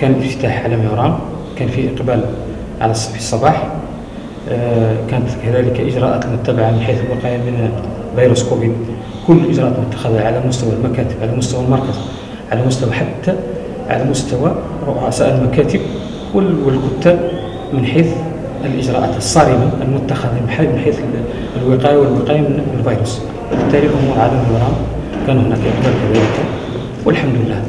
كان الافتتاح على مهران كان في إقبال على في الصباح آه، كانت كذلك إجراءات متبعة من حيث الوقاية من فيروس كوفيد. كل الإجراءات متخذة على مستوى المكاتب على مستوى المركز على مستوى حتى على مستوى رؤساء المكاتب والكتاب من حيث الإجراءات الصارمة المتخذة من حيث- الوقاية والوقاية من الفيروس بالتالي الأمور على ميورام كان هناك إقبال كذلك والحمد لله.